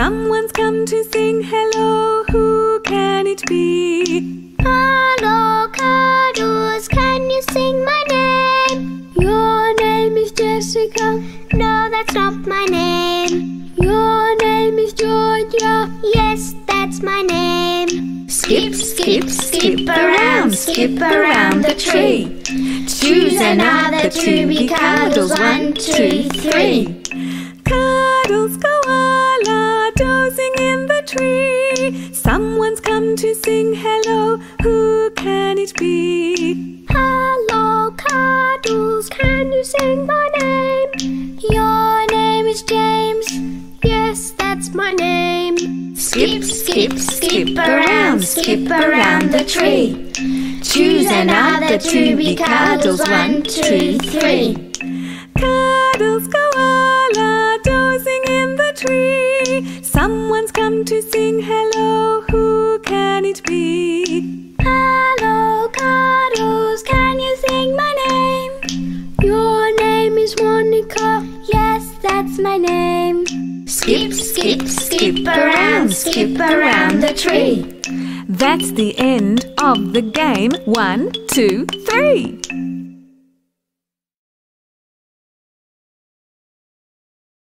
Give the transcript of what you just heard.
come to sing hello. Who can it be? Hello, Cuddles, can you sing my name? Your name is Jessica. No, that's not my name. Your name is Georgia. Yes, that's my name. Skip, skip, skip around, skip around the tree. Choose another to be cuddles. One, two, three. Cuddles koala Someone's come to sing hello. Who can it be? Hello, Cuddles, can you sing my name? Your name is James. Yes, that's my name. Skip, skip, skip around, skip around the tree. Choose another to be cuddles. One, two, three. Cuddles koala dozing in the tree. Someone's come to sing hello. My name. Skip, skip, skip around, skip around the tree. That's the end of the game. One, two, three.